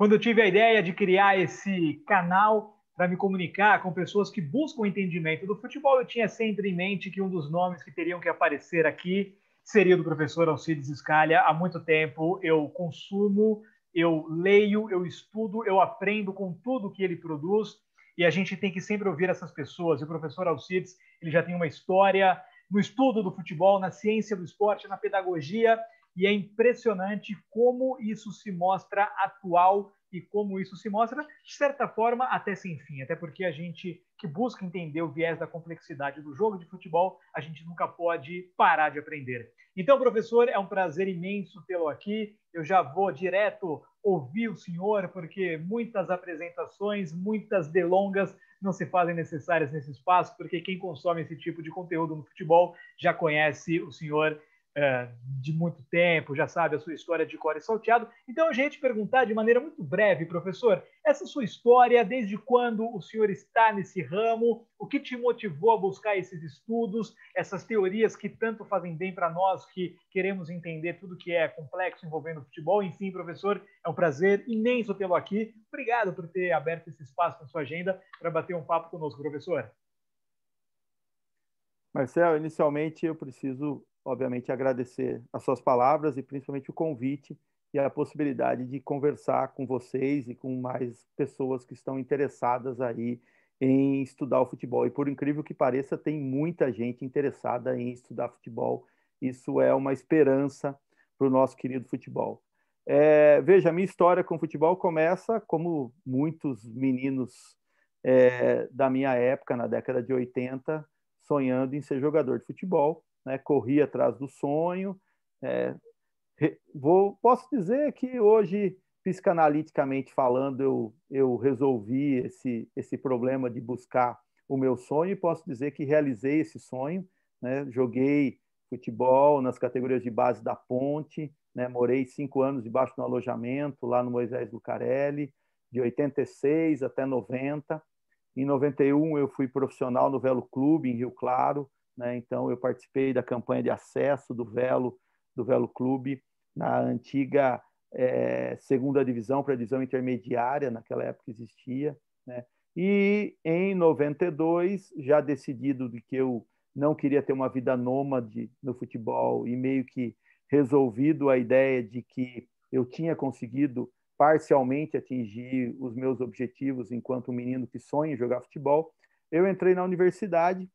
Quando eu tive a ideia de criar esse canal para me comunicar com pessoas que buscam entendimento do futebol, eu tinha sempre em mente que um dos nomes que teriam que aparecer aqui seria do professor Alcides Scalha. Há muito tempo eu consumo, eu leio, eu estudo, eu aprendo com tudo que ele produz e a gente tem que sempre ouvir essas pessoas. E o professor Alcides, ele já tem uma história no estudo do futebol, na ciência do esporte, na pedagogia e é impressionante como isso se mostra atual e como isso se mostra, de certa forma, até sem fim. Até porque a gente que busca entender o viés da complexidade do jogo de futebol, a gente nunca pode parar de aprender. Então, professor, é um prazer imenso tê-lo aqui. Eu já vou direto ouvir o senhor, porque muitas apresentações, muitas delongas não se fazem necessárias nesse espaço, porque quem consome esse tipo de conteúdo no futebol já conhece o senhor é, de muito tempo, já sabe a sua história de core salteado. Então, a gente perguntar de maneira muito breve, professor, essa sua história, desde quando o senhor está nesse ramo, o que te motivou a buscar esses estudos, essas teorias que tanto fazem bem para nós que queremos entender tudo que é complexo envolvendo futebol. Enfim, professor, é um prazer imenso tê-lo aqui. Obrigado por ter aberto esse espaço na sua agenda para bater um papo conosco, professor. Marcelo, inicialmente eu preciso obviamente, agradecer as suas palavras e principalmente o convite e a possibilidade de conversar com vocês e com mais pessoas que estão interessadas aí em estudar o futebol. E por incrível que pareça, tem muita gente interessada em estudar futebol. Isso é uma esperança para o nosso querido futebol. É, veja, a minha história com o futebol começa como muitos meninos é, da minha época, na década de 80, sonhando em ser jogador de futebol né, corri atrás do sonho. É, vou, posso dizer que hoje, psicanaliticamente falando, eu, eu resolvi esse, esse problema de buscar o meu sonho e posso dizer que realizei esse sonho. Né? Joguei futebol nas categorias de base da Ponte, né? morei cinco anos debaixo do alojamento lá no Moisés Lucarelli, de 86 até 90. Em 91 eu fui profissional no Velo Clube em Rio Claro, né? Então, eu participei da campanha de acesso do Velo, do Velo Clube, na antiga é, segunda divisão para a divisão intermediária, naquela época existia. Né? E em 92, já decidido de que eu não queria ter uma vida nômade no futebol e meio que resolvido a ideia de que eu tinha conseguido parcialmente atingir os meus objetivos enquanto um menino que sonha em jogar futebol, eu entrei na universidade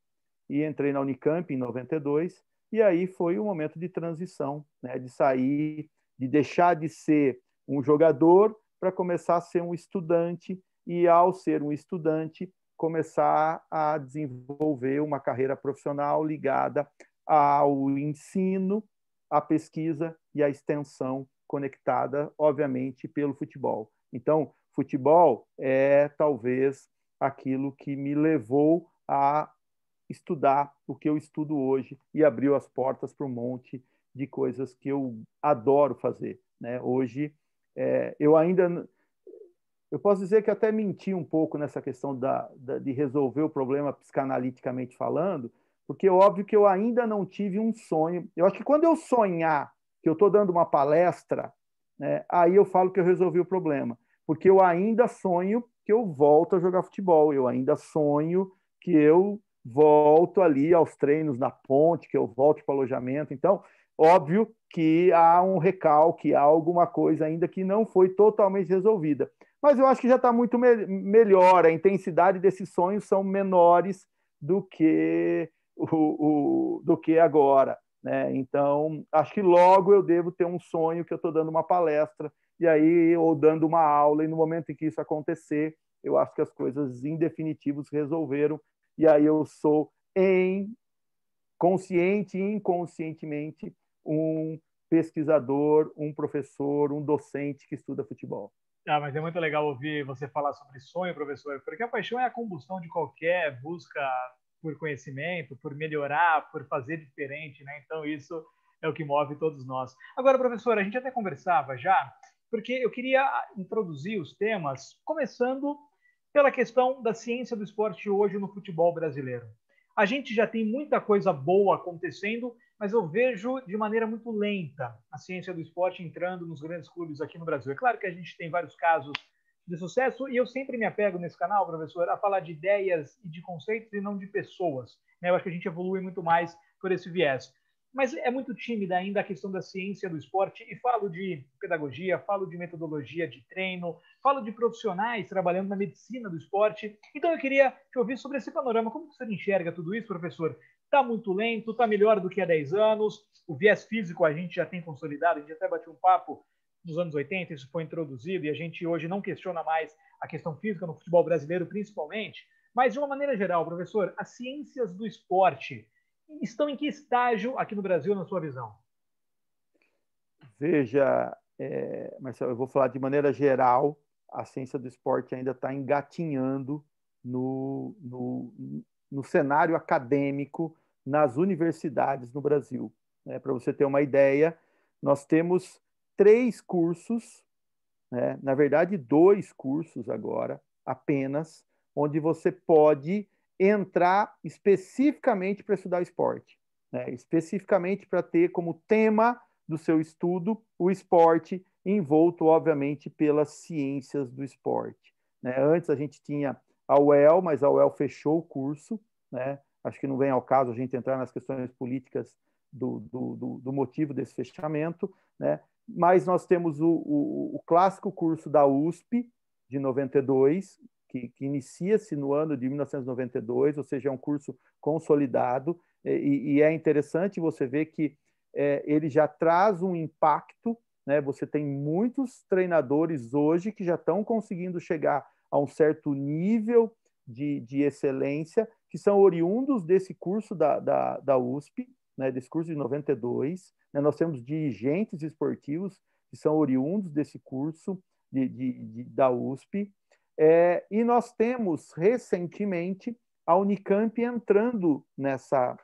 e entrei na Unicamp em 92, e aí foi um momento de transição, né, de sair, de deixar de ser um jogador para começar a ser um estudante, e ao ser um estudante, começar a desenvolver uma carreira profissional ligada ao ensino, à pesquisa e à extensão conectada, obviamente, pelo futebol. Então, futebol é talvez aquilo que me levou a estudar o que eu estudo hoje e abriu as portas para um monte de coisas que eu adoro fazer. Né? Hoje, é, eu ainda. Eu posso dizer que até menti um pouco nessa questão da, da, de resolver o problema psicanaliticamente falando, porque é óbvio que eu ainda não tive um sonho. Eu acho que quando eu sonhar que eu estou dando uma palestra, né, aí eu falo que eu resolvi o problema, porque eu ainda sonho que eu volto a jogar futebol, eu ainda sonho que eu volto ali aos treinos na ponte, que eu volto para o alojamento. Então, óbvio que há um recalque, há alguma coisa ainda que não foi totalmente resolvida. Mas eu acho que já está muito me melhor, a intensidade desses sonhos são menores do que, o, o, do que agora. Né? Então, acho que logo eu devo ter um sonho que eu estou dando uma palestra, e aí, ou dando uma aula, e no momento em que isso acontecer, eu acho que as coisas em definitivos resolveram e aí eu sou em consciente e inconscientemente um pesquisador, um professor, um docente que estuda futebol. Ah, mas é muito legal ouvir você falar sobre sonho, professor, porque a paixão é a combustão de qualquer busca por conhecimento, por melhorar, por fazer diferente, né? Então isso é o que move todos nós. Agora, professor, a gente até conversava já, porque eu queria introduzir os temas, começando pela questão da ciência do esporte hoje no futebol brasileiro. A gente já tem muita coisa boa acontecendo, mas eu vejo de maneira muito lenta a ciência do esporte entrando nos grandes clubes aqui no Brasil. É claro que a gente tem vários casos de sucesso e eu sempre me apego nesse canal, professor, a falar de ideias e de conceitos e não de pessoas. Né? Eu acho que a gente evolui muito mais por esse viés. Mas é muito tímida ainda a questão da ciência do esporte e falo de pedagogia, falo de metodologia de treino, falo de profissionais trabalhando na medicina do esporte. Então eu queria te ouvir sobre esse panorama. Como você enxerga tudo isso, professor? Está muito lento, está melhor do que há 10 anos. O viés físico a gente já tem consolidado, a gente até bateu um papo nos anos 80, isso foi introduzido e a gente hoje não questiona mais a questão física no futebol brasileiro, principalmente. Mas, de uma maneira geral, professor, as ciências do esporte estão em que estágio aqui no Brasil, na sua visão? Veja, é, Marcelo, eu vou falar de maneira geral, a ciência do esporte ainda está engatinhando no, no, no, cenário acadêmico nas universidades no Brasil. É, Para você ter uma ideia, nós temos três cursos, né? na verdade, dois cursos agora, apenas, onde você pode entrar especificamente para estudar esporte, né? especificamente para ter como tema do seu estudo o esporte, envolto, obviamente, pelas ciências do esporte. Né? Antes a gente tinha a UEL, mas a UEL fechou o curso, né? acho que não vem ao caso a gente entrar nas questões políticas do, do, do, do motivo desse fechamento, né? mas nós temos o, o, o clássico curso da USP, de 92, que, que inicia-se no ano de 1992, ou seja, é um curso consolidado, e, e é interessante você ver que é, ele já traz um impacto, né? você tem muitos treinadores hoje que já estão conseguindo chegar a um certo nível de, de excelência, que são oriundos desse curso da, da, da USP, né, desse curso de 92. Né, nós temos dirigentes esportivos que são oriundos desse curso de, de, de da USP. É, e nós temos recentemente a Unicamp entrando nessa,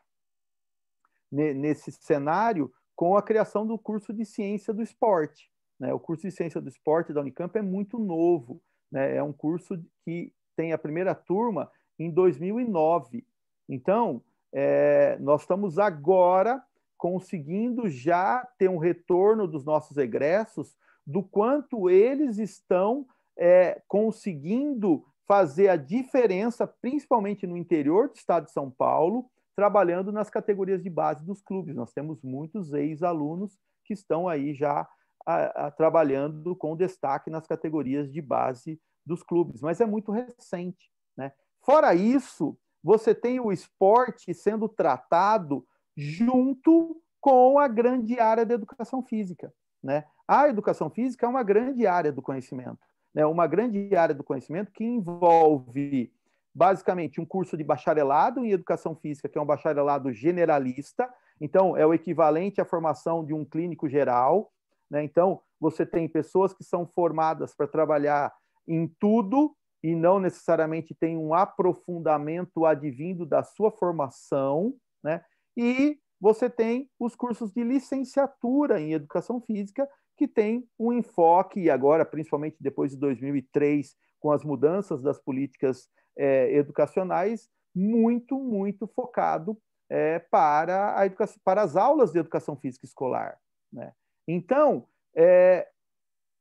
nesse cenário com a criação do curso de ciência do esporte. Né? O curso de ciência do esporte da Unicamp é muito novo, né? é um curso que tem a primeira turma em 2009. Então, é, nós estamos agora conseguindo já ter um retorno dos nossos egressos do quanto eles estão é, conseguindo fazer a diferença, principalmente no interior do estado de São Paulo, trabalhando nas categorias de base dos clubes. Nós temos muitos ex-alunos que estão aí já a, a, trabalhando com destaque nas categorias de base dos clubes, mas é muito recente. Né? Fora isso, você tem o esporte sendo tratado junto com a grande área da educação física. Né? A educação física é uma grande área do conhecimento, né? uma grande área do conhecimento que envolve basicamente um curso de bacharelado em educação física, que é um bacharelado generalista, então é o equivalente à formação de um clínico geral. Né? Então, você tem pessoas que são formadas para trabalhar em tudo e não necessariamente tem um aprofundamento advindo da sua formação, né? E você tem os cursos de licenciatura em educação física, que tem um enfoque, e agora, principalmente depois de 2003, com as mudanças das políticas é, educacionais, muito, muito focado é, para, a educação, para as aulas de educação física escolar. Né? Então, é,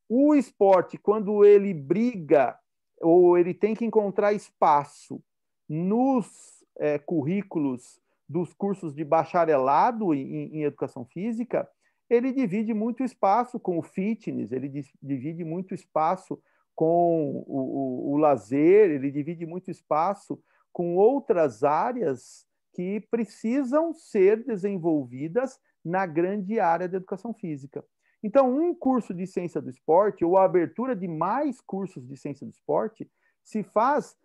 o esporte, quando ele briga ou ele tem que encontrar espaço nos é, currículos dos cursos de bacharelado em, em, educação física, ele divide muito espaço com o fitness, ele divide muito espaço com o, o, o lazer, ele divide muito espaço com outras áreas que precisam ser desenvolvidas na grande área da educação física. Então, um curso de ciência do esporte ou a abertura de mais cursos de ciência do esporte se faz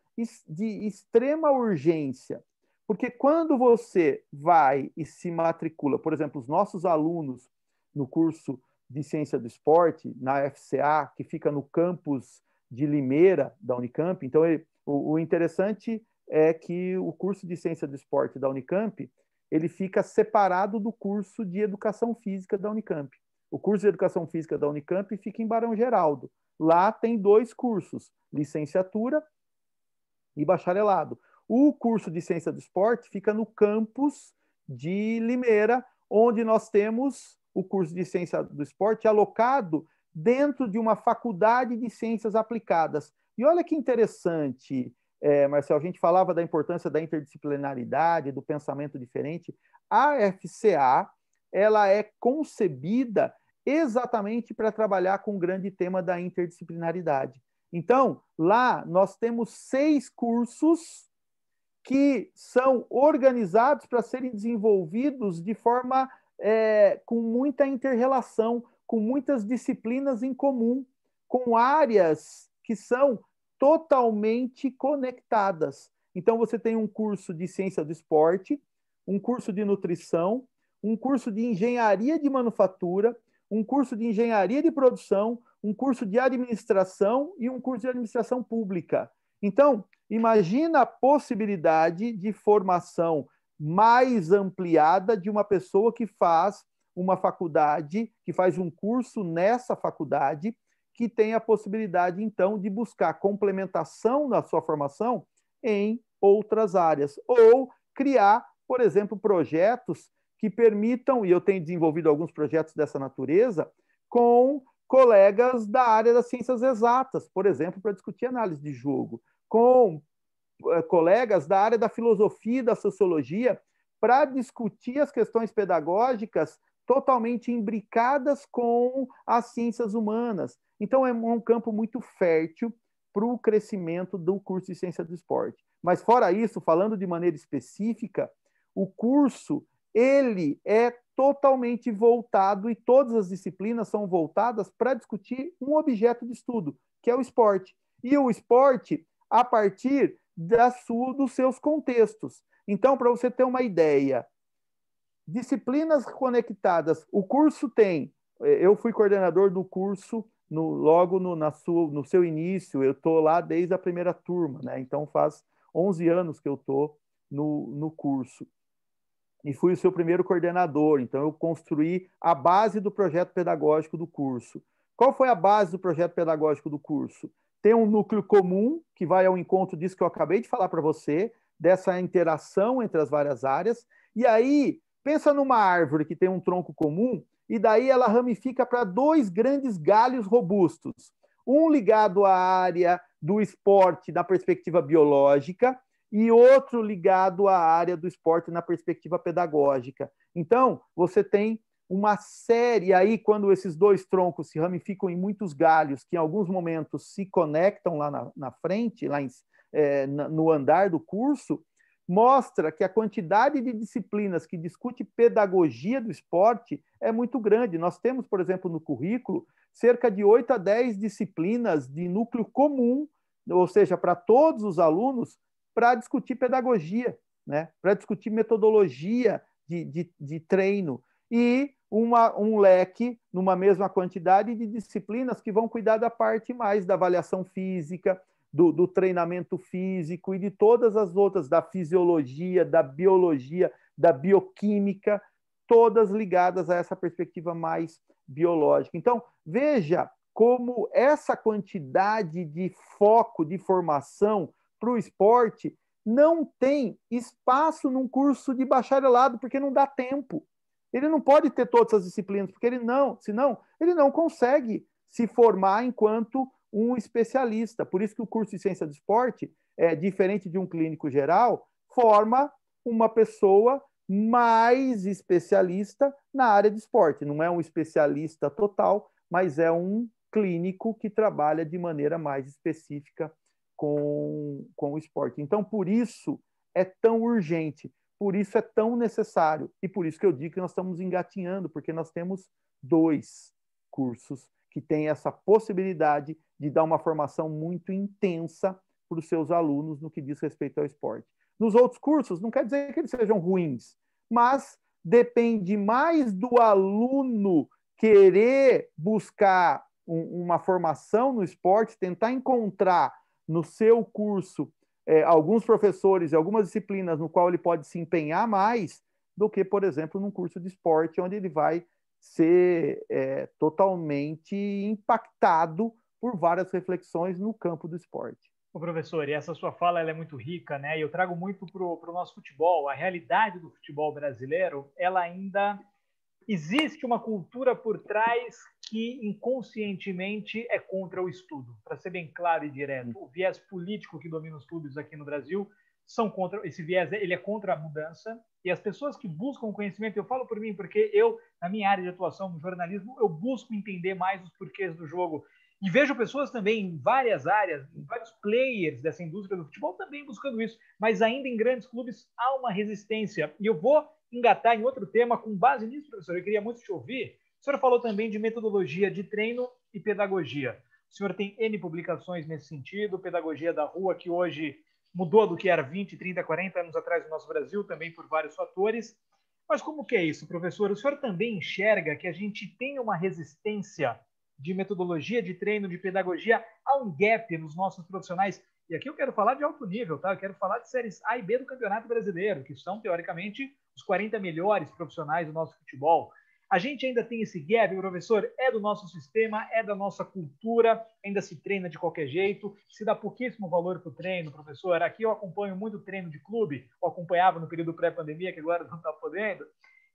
de extrema urgência, porque quando você vai e se matricula, por exemplo, os nossos alunos no curso de ciência do esporte, na FCA, que fica no campus de Limeira, da Unicamp, então ele, o, o interessante é que o curso de ciência do esporte da Unicamp ele fica separado do curso de educação física da Unicamp. O curso de Educação Física da Unicamp fica em Barão Geraldo. Lá tem dois cursos, licenciatura e bacharelado. O curso de Ciência do Esporte fica no campus de Limeira, onde nós temos o curso de ciência do esporte alocado dentro de uma faculdade de ciências aplicadas. E olha que interessante, é, Marcel, a gente falava da importância da interdisciplinaridade, do pensamento diferente. A FCA ela é concebida exatamente para trabalhar com o grande tema da interdisciplinaridade. Então, lá nós temos seis cursos que são organizados para serem desenvolvidos de forma é, com muita interrelação, com muitas disciplinas em comum, com áreas que são totalmente conectadas. Então, você tem um curso de ciência do esporte, um curso de nutrição, um curso de engenharia de manufatura, um curso de engenharia de produção, um curso de administração e um curso de administração pública. Então, imagina a possibilidade de formação mais ampliada de uma pessoa que faz uma faculdade, que faz um curso nessa faculdade, que tem a possibilidade, então, de buscar complementação na sua formação em outras áreas, ou criar, por exemplo, projetos que permitam, e eu tenho desenvolvido alguns projetos dessa natureza, com colegas da área das ciências exatas, por exemplo, para discutir análise de jogo, com colegas da área da filosofia e da sociologia, para discutir as questões pedagógicas totalmente imbricadas com as ciências humanas. Então, é um campo muito fértil para o crescimento do curso de ciência do esporte. Mas, fora isso, falando de maneira específica, o curso ele é totalmente voltado e todas as disciplinas são voltadas para discutir um objeto de estudo, que é o esporte. E o esporte a partir da sua, dos seus contextos. Então, para você ter uma ideia, disciplinas conectadas, o curso tem. Eu fui coordenador do curso no, logo no, na sua, no seu início, eu estou lá desde a primeira turma, né? então faz 11 anos que eu estou no, no curso e fui o seu primeiro coordenador. Então, eu construí a base do projeto pedagógico do curso. Qual foi a base do projeto pedagógico do curso? Tem um núcleo comum, que vai ao encontro disso que eu acabei de falar para você, dessa interação entre as várias áreas. E aí, pensa numa árvore que tem um tronco comum, e daí ela ramifica para dois grandes galhos robustos. Um ligado à área do esporte na perspectiva biológica, e outro ligado à área do esporte na perspectiva pedagógica. Então, você tem uma série aí, quando esses dois troncos se ramificam em muitos galhos, que em alguns momentos se conectam lá na, na frente, lá em, é, no andar do curso, mostra que a quantidade de disciplinas que discute pedagogia do esporte é muito grande. Nós temos, por exemplo, no currículo, cerca de 8 a 10 disciplinas de núcleo comum, ou seja, para todos os alunos, para discutir pedagogia, né? para discutir metodologia de, de, de treino e uma, um leque, numa mesma quantidade de disciplinas que vão cuidar da parte mais da avaliação física, do, do, treinamento físico e de todas as outras, da fisiologia, da biologia, da bioquímica, todas ligadas a essa perspectiva mais biológica. Então, veja como essa quantidade de foco de formação para o esporte não tem espaço num curso de bacharelado, porque não dá tempo. Ele não pode ter todas as disciplinas, porque ele não, senão ele não consegue se formar enquanto um especialista. Por isso que o curso de ciência do esporte, é diferente de um clínico geral, forma uma pessoa mais especialista na área de esporte. Não é um especialista total, mas é um clínico que trabalha de maneira mais específica com, com o esporte. Então, por isso é tão urgente, por isso é tão necessário, e por isso que eu digo que nós estamos engatinhando, porque nós temos dois cursos que têm essa possibilidade de dar uma formação muito intensa para os seus alunos no que diz respeito ao esporte. Nos outros cursos, não quer dizer que eles sejam ruins, mas depende mais do aluno querer buscar um, uma formação no esporte, tentar encontrar no seu curso é, alguns professores e algumas disciplinas no qual ele pode se empenhar mais do que, por exemplo, num curso de esporte, onde ele vai ser é, totalmente impactado por várias reflexões no campo do esporte. Ô, professor, e essa sua fala é muito rica, né? E eu trago muito para o nosso futebol. A realidade do futebol brasileiro, ela ainda existe uma cultura por trás que inconscientemente é contra o estudo. Para ser bem claro e direto, o viés político que domina os clubes aqui no Brasil são contra esse viés, ele é contra a mudança. E as pessoas que buscam conhecimento, eu falo por mim porque eu, na minha área de atuação no jornalismo, eu busco entender mais os porquês do jogo. E vejo pessoas também em várias áreas, em vários players dessa indústria do futebol também buscando isso, mas ainda em grandes clubes há uma resistência. E eu vou engatar em outro tema com base nisso, professor. Eu queria muito te ouvir. O senhor falou também de metodologia de treino e pedagogia. O senhor tem N publicações nesse sentido, pedagogia da rua, que hoje mudou do que era 20, 30, 40 anos atrás no nosso Brasil, também por vários fatores. Mas como que é isso, professor? O senhor também enxerga que a gente tem uma resistência de metodologia de treino, de pedagogia, há um gap nos nossos profissionais? E aqui eu quero falar de alto nível, tá? Eu quero falar de séries A e B do Campeonato Brasileiro, que são, teoricamente, os 40 melhores profissionais do nosso futebol. A gente ainda tem esse gap, professor, é do nosso sistema, é da nossa cultura, ainda se treina de qualquer jeito, se dá pouquíssimo valor para o treino, professor. Aqui eu acompanho muito treino de clube, eu acompanhava no período pré-pandemia, que agora não está podendo.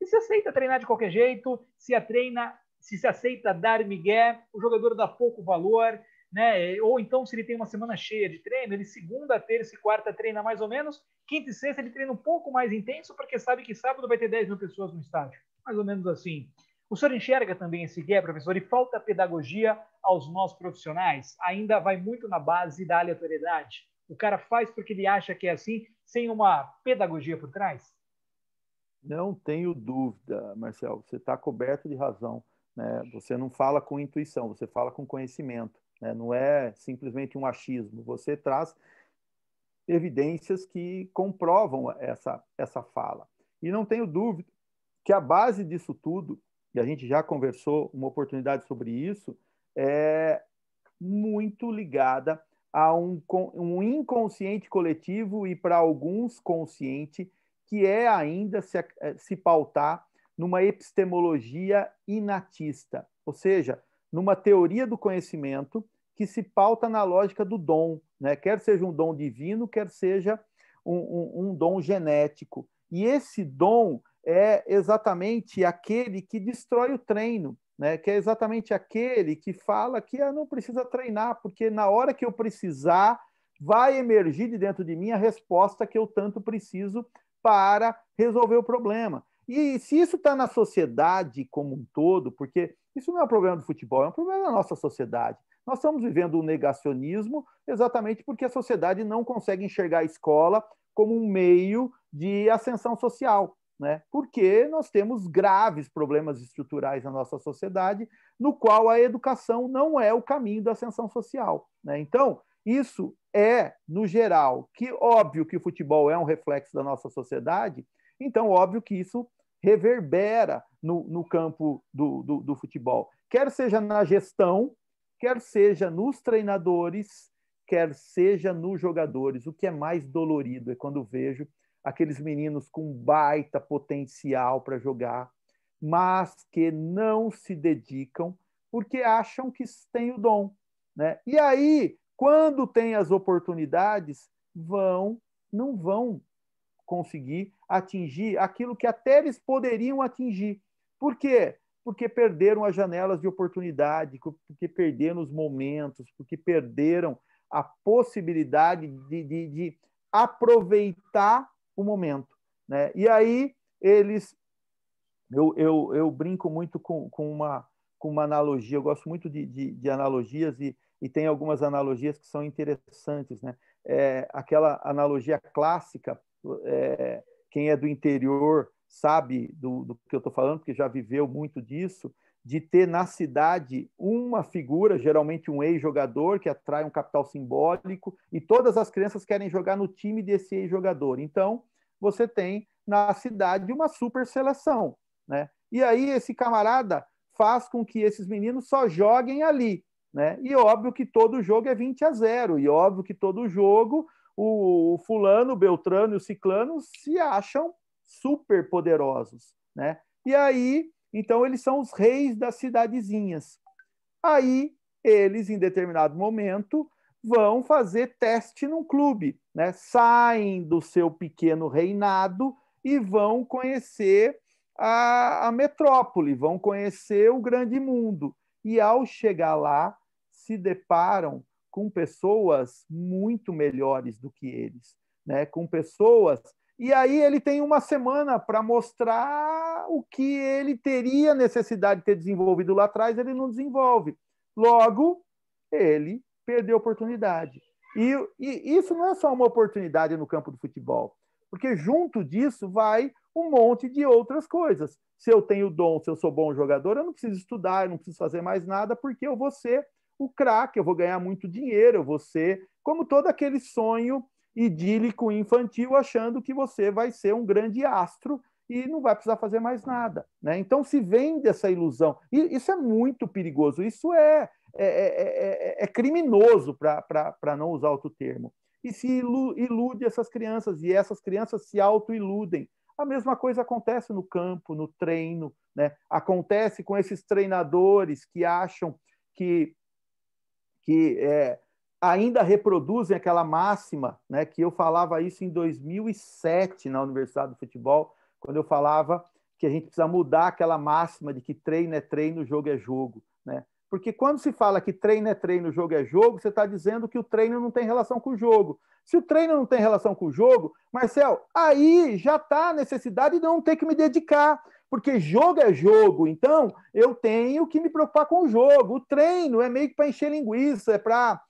E se aceita treinar de qualquer jeito, se a treina, se se aceita dar migué, o jogador dá pouco valor, né? Ou então, se ele tem uma semana cheia de treino, ele segunda, terça e quarta treina mais ou menos, quinta e sexta ele treina um pouco mais intenso, porque sabe que sábado vai ter 10 mil pessoas no estádio mais ou menos assim. O senhor enxerga também esse gap, professor, e falta pedagogia aos nossos profissionais? Ainda vai muito na base da aleatoriedade? O cara faz porque ele acha que é assim, sem uma pedagogia por trás? Não tenho dúvida, Marcel, você está coberto de razão. Né? Você não fala com intuição, você fala com conhecimento. Né? Não é simplesmente um achismo. Você traz evidências que comprovam essa, essa fala. E não tenho dúvida que a base disso tudo, e a gente já conversou uma oportunidade sobre isso, é muito ligada a um, um inconsciente coletivo e, para alguns, consciente, que é ainda se, é, se pautar numa epistemologia inatista, ou seja, numa teoria do conhecimento que se pauta na lógica do dom, né? quer seja um dom divino, quer seja um, um, um dom genético. E esse dom é exatamente aquele que destrói o treino, né? que é exatamente aquele que fala que ah, não precisa treinar, porque na hora que eu precisar, vai emergir de dentro de mim a resposta que eu tanto preciso para resolver o problema. E se isso está na sociedade como um todo, porque isso não é um problema do futebol, é um problema da nossa sociedade. Nós estamos vivendo um negacionismo exatamente porque a sociedade não consegue enxergar a escola como um meio de ascensão social né? porque nós temos graves problemas estruturais na nossa sociedade, no qual a educação não é o caminho da ascensão social. Né? Então, isso é, no geral, que óbvio que o futebol é um reflexo da nossa sociedade, então óbvio que isso reverbera no, no campo do, do, do futebol, quer seja na gestão, quer seja nos treinadores, quer seja nos jogadores. O que é mais dolorido é quando vejo aqueles meninos com baita potencial para jogar, mas que não se dedicam porque acham que têm o dom. Né? E aí, quando tem as oportunidades, vão, não vão conseguir atingir aquilo que até eles poderiam atingir. Por quê? Porque perderam as janelas de oportunidade, porque perderam os momentos, porque perderam a possibilidade de, de, de aproveitar o momento. Né? E aí eles. Eu, eu, eu brinco muito com, com, uma, com uma analogia, eu gosto muito de, de, de analogias e, e tem algumas analogias que são interessantes. Né? É, aquela analogia clássica, é, quem é do interior sabe do, do que eu estou falando, porque já viveu muito disso, de ter na cidade uma figura, geralmente um ex-jogador, que atrai um capital simbólico, e todas as crianças querem jogar no time desse ex-jogador. Então, você tem na cidade uma super seleção. Né? E aí esse camarada faz com que esses meninos só joguem ali. Né? E óbvio que todo jogo é 20 a 0, e óbvio que todo jogo o, fulano, o beltrano e o ciclano se acham super poderosos. Né? E aí, então, eles são os reis das cidadezinhas. Aí, eles, em determinado momento, vão fazer teste num clube, né? saem do seu pequeno reinado e vão conhecer a, a metrópole, vão conhecer o grande mundo. E ao chegar lá, se deparam com pessoas muito melhores do que eles, né? com pessoas. E aí ele tem uma semana para mostrar o que ele teria necessidade de ter desenvolvido lá atrás, ele não desenvolve. Logo, ele perdeu a oportunidade. E, e isso não é só uma oportunidade no campo do futebol, porque junto disso vai um monte de outras coisas. Se eu tenho dom, se eu sou bom jogador, eu não preciso estudar, eu não preciso fazer mais nada, porque eu vou ser o craque, eu vou ganhar muito dinheiro, eu vou ser como todo aquele sonho idílico infantil, achando que você vai ser um grande astro e não vai precisar fazer mais nada. Né? Então se vende essa ilusão. E isso é muito perigoso, isso é, é, é, é criminoso, para não usar outro termo. E se ilude essas crianças, e essas crianças se auto-iludem. A mesma coisa acontece no campo, no treino, né? acontece com esses treinadores que acham que que é, ainda reproduzem aquela máxima, né, que eu falava isso em 2007 na Universidade do Futebol, quando eu falava que a gente precisa mudar aquela máxima de que treino é treino, jogo é jogo, né? Porque quando se fala que treino é treino, jogo é jogo, você está dizendo que o treino não tem relação com o jogo. Se o treino não tem relação com o jogo, Marcel, aí já está a necessidade de não ter que me dedicar porque jogo é jogo, então eu tenho que me preocupar com o jogo. O treino é meio que para encher linguiça, é para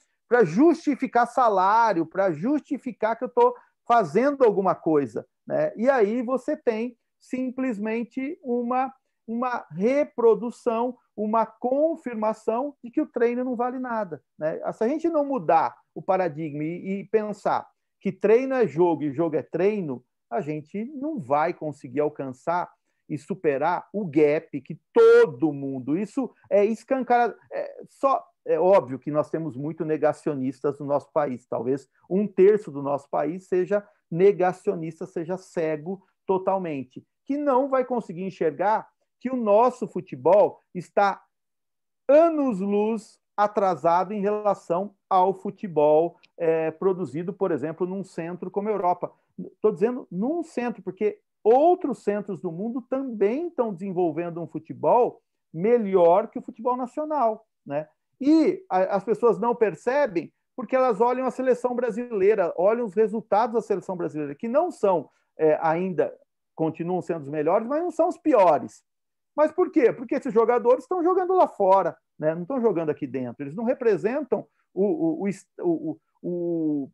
justificar salário, para justificar que eu estou fazendo alguma coisa. Né? E aí você tem simplesmente uma, uma reprodução, uma confirmação de que o treino não vale nada. Né? Se a gente não mudar o paradigma e, e pensar que treino é jogo e jogo é treino, a gente não vai conseguir alcançar e superar o gap que todo mundo, isso é escancarado. É, só, é óbvio que nós temos muito negacionistas no nosso país, talvez um terço do nosso país seja negacionista, seja cego totalmente, que não vai conseguir enxergar que o nosso futebol está anos-luz atrasado em relação ao futebol é, produzido, por exemplo, num centro como a Europa. Estou dizendo num centro, porque outros centros do mundo também estão desenvolvendo um futebol melhor que o futebol nacional, né? E a, as pessoas não percebem porque elas olham a seleção brasileira, olham os resultados da seleção brasileira, que não são é, ainda, continuam sendo os melhores, mas não são os piores. Mas por quê? Porque esses jogadores estão jogando lá fora, né? não estão jogando aqui dentro. Eles não representam o, o, o, o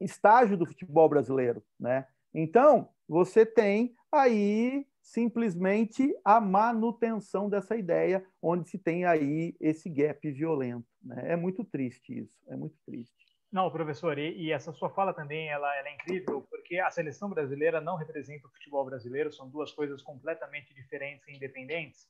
estágio do futebol brasileiro. Né? Então, você tem aí simplesmente a manutenção dessa ideia, onde se tem aí esse gap violento. Né? É muito triste isso, é muito triste. Não, professor, e, e essa sua fala também ela, ela, é incrível, porque a seleção brasileira não representa o futebol brasileiro, são duas coisas completamente diferentes e independentes.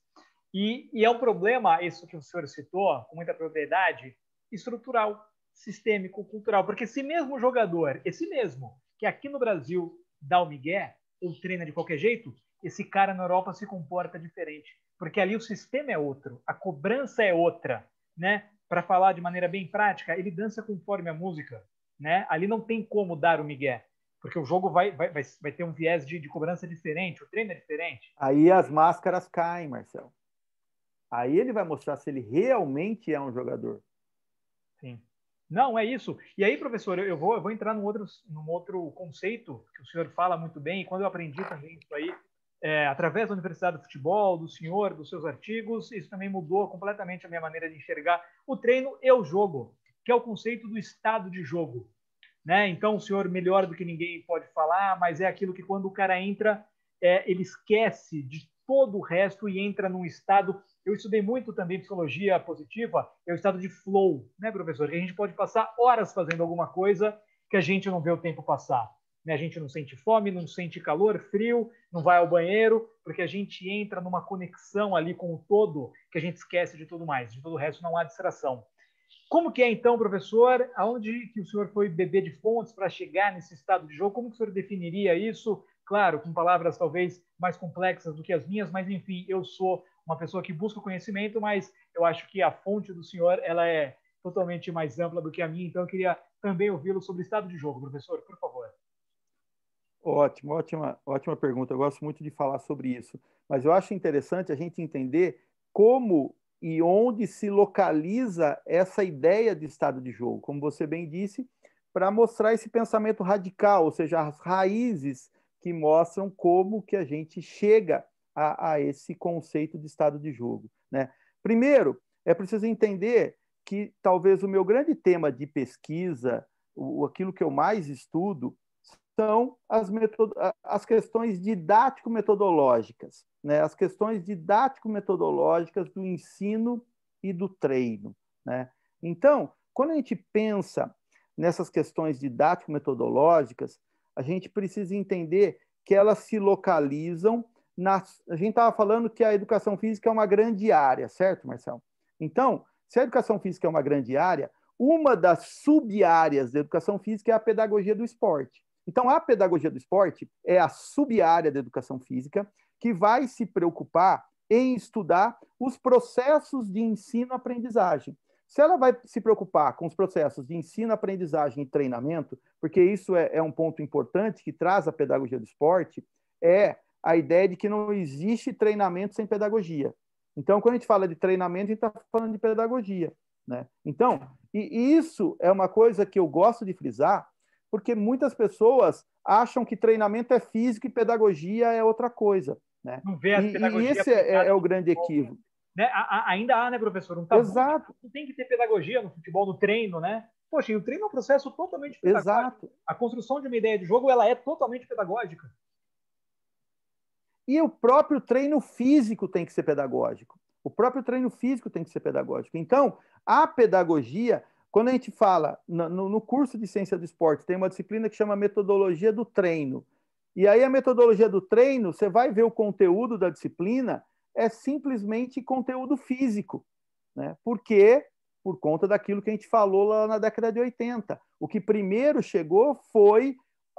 E, e é um problema, isso que o senhor citou, com muita propriedade, estrutural, sistêmico, cultural, porque esse mesmo jogador, esse mesmo, que aqui no Brasil dá o migué ou treina de qualquer jeito, esse cara na Europa se comporta diferente, porque ali o sistema é outro, a cobrança é outra, né? Para falar de maneira bem prática, ele dança conforme a música, né? Ali não tem como dar o migué, porque o jogo vai, vai, vai, vai ter um viés de, de cobrança diferente, o treino é diferente. Aí as máscaras caem, Marcel. Aí ele vai mostrar se ele realmente é um jogador. Sim. Não, é isso. E aí, professor, eu vou, eu vou entrar num outro, num outro conceito que o senhor fala muito bem, e quando eu aprendi também isso aí, é, através da Universidade do Futebol, do senhor, dos seus artigos, isso também mudou completamente a minha maneira de enxergar o treino e o jogo, que é o conceito do estado de jogo. Né? Então, o senhor, melhor do que ninguém pode falar, mas é aquilo que quando o cara entra, é, ele esquece de todo o resto e entra num estado eu estudei muito também psicologia positiva, é o estado de flow, né, professor? Que a gente pode passar horas fazendo alguma coisa que a gente não vê o tempo passar. Né? A gente não sente fome, não sente calor, frio, não vai ao banheiro, porque a gente entra numa conexão ali com o todo que a gente esquece de tudo mais. De todo o resto não há distração. Como que é então, professor? Aonde que o senhor foi beber de fontes para chegar nesse estado de jogo? Como que o senhor definiria isso? Claro, com palavras talvez mais complexas do que as minhas, mas enfim, eu sou uma pessoa que busca conhecimento, mas eu acho que a fonte do senhor ela é totalmente mais ampla do que a minha, então eu queria também ouvi-lo sobre estado de jogo, professor, por favor. Ótimo, ótima, ótima pergunta. Eu gosto muito de falar sobre isso, mas eu acho interessante a gente entender como e onde se localiza essa ideia de estado de jogo, como você bem disse, para mostrar esse pensamento radical, ou seja, as raízes que mostram como que a gente chega a, a esse conceito de estado de jogo. Né? Primeiro, é preciso entender que talvez o meu grande tema de pesquisa, o, aquilo que eu mais estudo, são as, metod... as questões didático-metodológicas, né? as questões didático-metodológicas do ensino e do treino. Né? Então, quando a gente pensa nessas questões didático-metodológicas, a gente precisa entender que elas se localizam na. A gente estava falando que a educação física é uma grande área, certo, Marcelo? Então, se a educação física é uma grande área, uma das sub-áreas da educação física é a pedagogia do esporte. Então, a pedagogia do esporte é a sub-área da educação física que vai se preocupar em estudar os processos de ensino-aprendizagem. Se ela vai se preocupar com os processos de ensino, aprendizagem e treinamento, porque isso é, é, um ponto importante que traz a pedagogia do esporte, é a ideia de que não existe treinamento sem pedagogia. Então, quando a gente fala de treinamento, a gente está falando de pedagogia. Né? Então, e isso é uma coisa que eu gosto de frisar, porque muitas pessoas acham que treinamento é físico e pedagogia é outra coisa. Né? Não vê e, e esse é, é, o grande equívoco. Né? ainda há, né, professor? Um tabu. Exato. Não tem que ter pedagogia no futebol, no treino, né? Poxa, e o treino é um processo totalmente pedagógico. Exato. A construção de uma ideia de jogo ela é totalmente pedagógica. E o próprio treino físico tem que ser pedagógico. O próprio treino físico tem que ser pedagógico. Então, a pedagogia quando a gente fala no, no, curso de ciência do esporte, tem uma disciplina que chama metodologia do treino. E aí a metodologia do treino, você vai ver o conteúdo da disciplina, é simplesmente conteúdo físico, né? Porque por conta daquilo que a gente falou lá na década de 80. O que primeiro chegou foi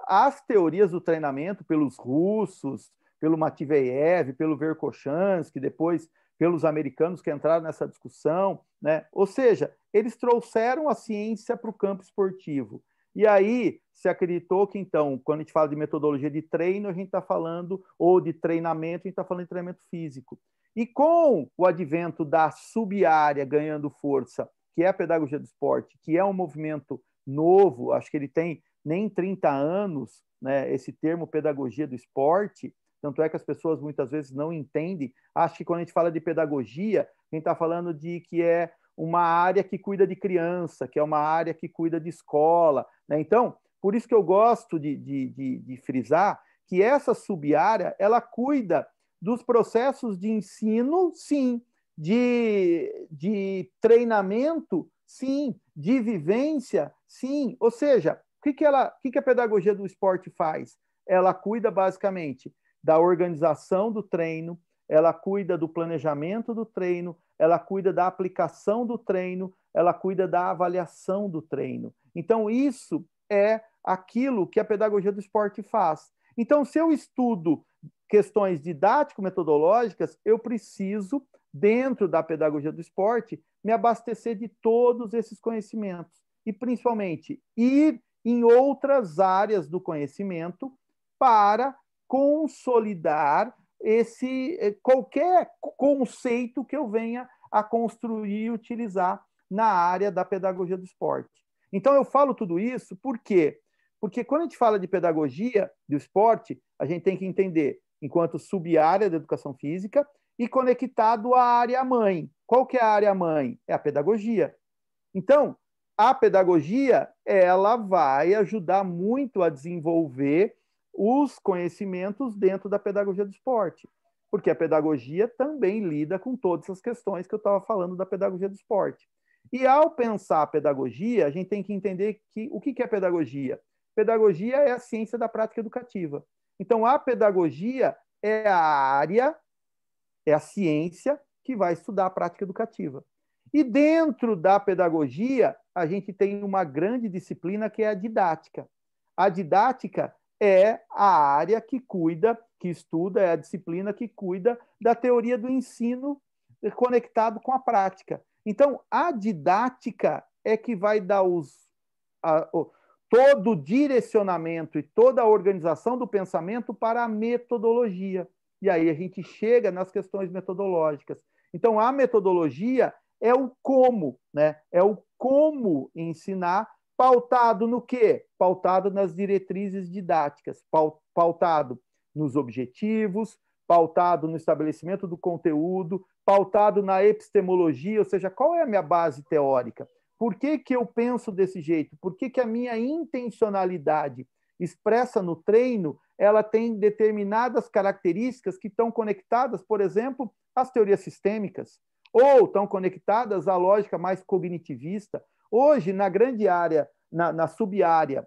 as teorias do treinamento pelos russos, pelo Matveyev, pelo Verkhochansky, depois pelos americanos que entraram nessa discussão, né? Ou seja, eles trouxeram a ciência para o campo esportivo. E aí se acreditou que, então, quando a gente fala de metodologia de treino, a gente está falando, ou de treinamento, a gente está falando de treinamento físico. E com o advento da sub-área ganhando força, que é a pedagogia do esporte, que é um movimento novo, acho que ele tem nem 30 anos, né, esse termo pedagogia do esporte, tanto é que as pessoas muitas vezes não entendem. Acho que quando a gente fala de pedagogia, a gente está falando de que é uma área que cuida de criança, que é uma área que cuida de escola. Né? Então, por isso que eu gosto de, de, de, de frisar que essa sub-área ela cuida dos processos de ensino, sim, de, de treinamento, sim, de vivência, sim. Ou seja, o que, que, ela, o que, que a pedagogia do esporte faz? Ela cuida basicamente da organização do treino, ela cuida do planejamento do treino, ela cuida da aplicação do treino, ela cuida da avaliação do treino. Então, isso é aquilo que a pedagogia do esporte faz. Então, se eu estudo questões didático-metodológicas, eu preciso, dentro da pedagogia do esporte, me abastecer de todos esses conhecimentos. E, principalmente, ir em outras áreas do conhecimento para consolidar esse eh, qualquer conceito que eu venha a construir e utilizar na área da pedagogia do esporte. Então eu falo tudo isso por quê? Porque quando a gente fala de pedagogia do esporte, a gente tem que entender enquanto sub-área da educação física e conectado à área mãe. Qual que é a área mãe? É a pedagogia. Então, a pedagogia, ela vai ajudar muito a desenvolver os conhecimentos dentro da pedagogia do esporte, porque a pedagogia também lida com todas essas questões que eu estava falando da pedagogia do esporte. E ao pensar a pedagogia, a gente tem que entender que o que é pedagogia? Pedagogia é a ciência da prática educativa. Então, a pedagogia é a área, é a ciência que vai estudar a prática educativa. E dentro da pedagogia, a gente tem uma grande disciplina que é a didática. A didática é a área que cuida, que estuda, é a disciplina que cuida da teoria do ensino conectado com a prática. Então, a didática é que vai dar os, a, o, todo o direcionamento e toda a organização do pensamento para a metodologia. E aí a gente chega nas questões metodológicas. Então, a metodologia é o como, né? É o como ensinar, pautado no quê? Pautado nas diretrizes didáticas, pautado nos objetivos, pautado no estabelecimento do conteúdo, pautado na epistemologia, ou seja, qual é a minha base teórica? Por que, que eu penso desse jeito? Por que, que a minha intencionalidade expressa no treino ela tem determinadas características que estão conectadas, por exemplo, às teorias sistêmicas, ou estão conectadas à lógica mais cognitivista. Hoje, na grande área, na, na sub-área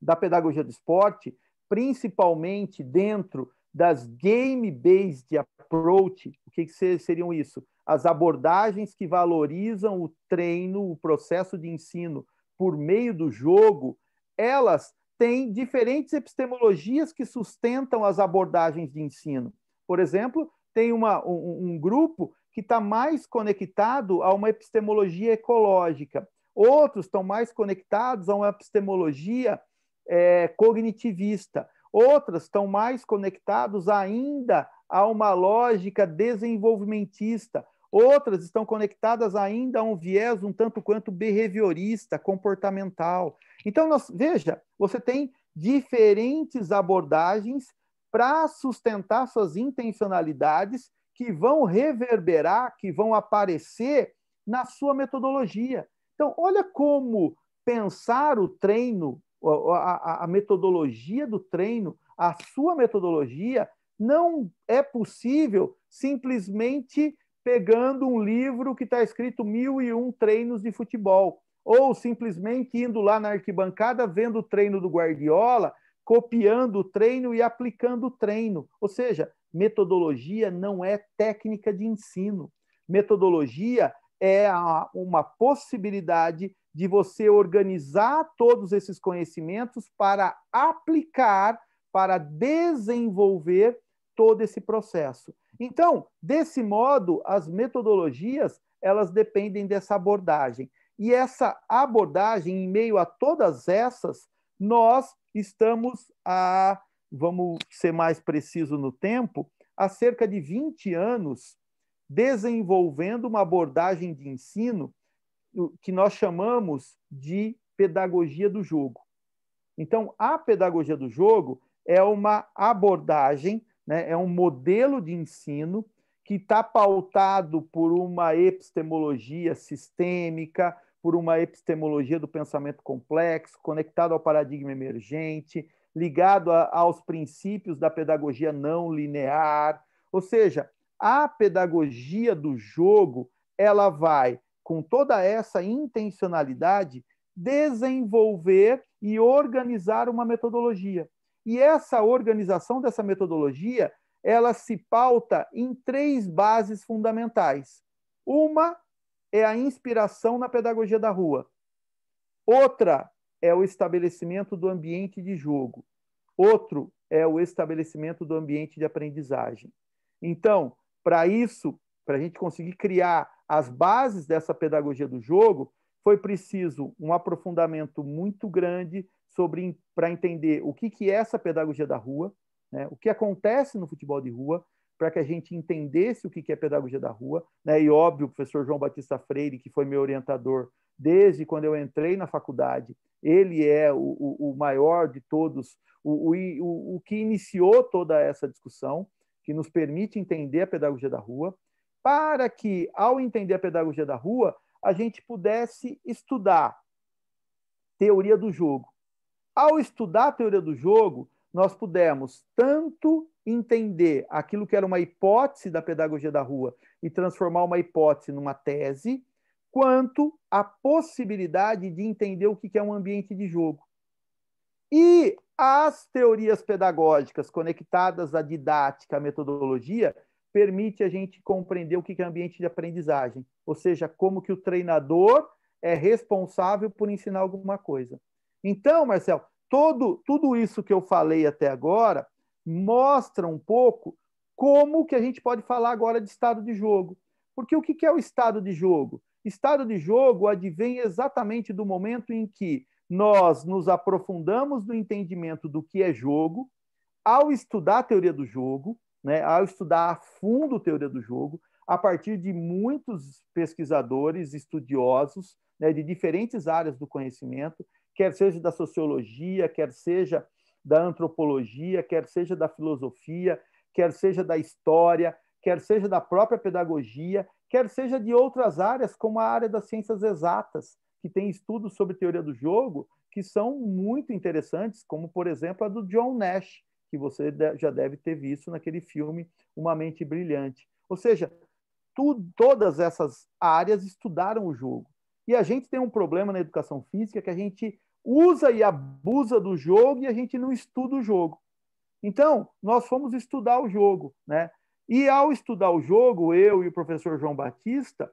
da pedagogia do esporte, principalmente dentro das game-based approach, o que, que seriam isso? As abordagens que valorizam o treino, o processo de ensino por meio do jogo, elas tem diferentes epistemologias que sustentam as abordagens de ensino. Por exemplo, tem uma, um, um grupo que está mais conectado a uma epistemologia ecológica. Outros estão mais conectados a uma epistemologia é, cognitivista. Outras estão mais conectados ainda a uma lógica desenvolvimentista. Outras estão conectadas ainda a um viés um tanto quanto behaviorista, comportamental. Então, nós, veja, você tem diferentes abordagens para sustentar suas intencionalidades que vão reverberar, que vão aparecer na sua metodologia. Então, olha como pensar o treino, a, a, metodologia do treino, a sua metodologia, não é possível simplesmente pegando um livro que está escrito mil e um treinos de futebol ou simplesmente indo lá na arquibancada, vendo o treino do Guardiola, copiando o treino e aplicando o treino. Ou seja, metodologia não é técnica de ensino. Metodologia é uma possibilidade de você organizar todos esses conhecimentos para aplicar, para desenvolver todo esse processo. Então, desse modo, as metodologias, elas dependem dessa abordagem. E essa abordagem, em meio a todas essas, nós estamos a, vamos ser mais preciso no tempo, há cerca de 20 anos desenvolvendo uma abordagem de ensino que nós chamamos de pedagogia do jogo. Então, a pedagogia do jogo é uma abordagem, né, é um modelo de ensino que está pautado por uma epistemologia sistêmica, por uma epistemologia do pensamento complexo, conectado ao paradigma emergente, ligado a, aos princípios da pedagogia não linear. Ou seja, a pedagogia do jogo, ela vai, com toda essa intencionalidade, desenvolver e organizar uma metodologia. E essa organização dessa metodologia ela se pauta em três bases fundamentais. Uma é a inspiração na pedagogia da rua. Outra é o estabelecimento do ambiente de jogo. Outro é o estabelecimento do ambiente de aprendizagem. Então, para isso, para a gente conseguir criar as bases dessa pedagogia do jogo, foi preciso um aprofundamento muito grande sobre para entender o que, que é essa pedagogia da rua, né? o que acontece no futebol de rua, para que a gente entendesse o que é pedagogia da rua. Né? E, óbvio, o professor João Batista Freire, que foi meu orientador desde quando eu entrei na faculdade, ele é o, o, o maior de todos, o, o, o que iniciou toda essa discussão, que nos permite entender a pedagogia da rua, para que, ao entender a pedagogia da rua, a gente pudesse estudar teoria do jogo. Ao estudar a teoria do jogo, nós pudemos tanto entender aquilo que era uma hipótese da pedagogia da rua e transformar uma hipótese numa tese, quanto a possibilidade de entender o que é um ambiente de jogo. E as teorias pedagógicas conectadas à didática, à metodologia, permite a gente compreender o que é ambiente de aprendizagem, ou seja, como que o treinador é responsável por ensinar alguma coisa. Então, Marcelo, todo, tudo isso que eu falei até agora mostra um pouco como que a gente pode falar agora de estado de jogo. Porque o que é o estado de jogo? Estado de jogo advém exatamente do momento em que nós nos aprofundamos no entendimento do que é jogo, ao estudar a teoria do jogo, né, ao estudar a fundo a teoria do jogo, a partir de muitos pesquisadores, estudiosos, né, de diferentes áreas do conhecimento, quer seja da sociologia, quer seja da antropologia, quer seja da filosofia, quer seja da história, quer seja da própria pedagogia, quer seja de outras áreas, como a área das ciências exatas, que tem estudos sobre teoria do jogo que são muito interessantes, como, por exemplo, a do John Nash, que você já deve ter visto naquele filme Uma Mente Brilhante. Ou seja, tu, todas essas áreas estudaram o jogo. E a gente tem um problema na educação física que a gente usa e abusa do jogo e a gente não estuda o jogo. Então, nós fomos estudar o jogo, né? E ao estudar o jogo, eu e o professor João Batista,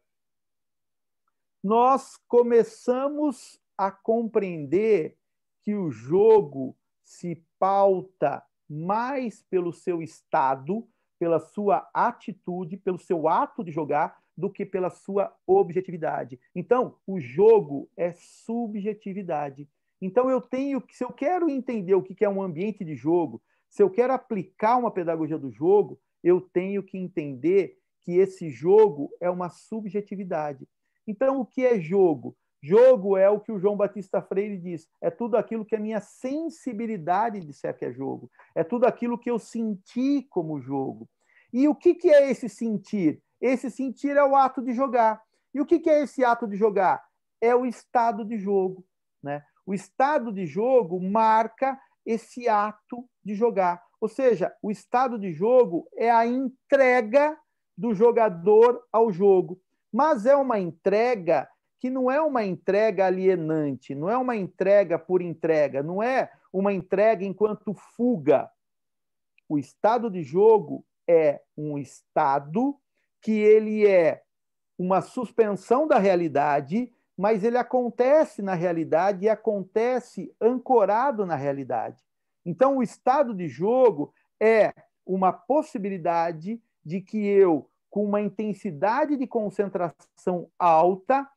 nós começamos a compreender que o jogo se pauta mais pelo seu estado, pela sua atitude, pelo seu ato de jogar, do que pela sua objetividade. Então, o jogo é subjetividade. Então, eu tenho que, se eu quero entender o que é um ambiente de jogo, se eu quero aplicar uma pedagogia do jogo, eu tenho que entender que esse jogo é uma subjetividade. Então, o que é jogo? Jogo é o que o João Batista Freire diz: é tudo aquilo que a minha sensibilidade disser que é jogo, é tudo aquilo que eu senti como jogo. E o que, é esse sentir? Esse sentir é o ato de jogar. E o que, que é esse ato de jogar? É o estado de jogo. Né? O estado de jogo marca esse ato de jogar. Ou seja, o estado de jogo é a entrega do jogador ao jogo. Mas é uma entrega que não é uma entrega alienante, não é uma entrega por entrega, não é uma entrega enquanto fuga. O estado de jogo é um estado que ele é uma suspensão da realidade, mas ele acontece na realidade e acontece ancorado na realidade. Então, o estado de jogo é uma possibilidade de que eu, com uma intensidade de concentração alta,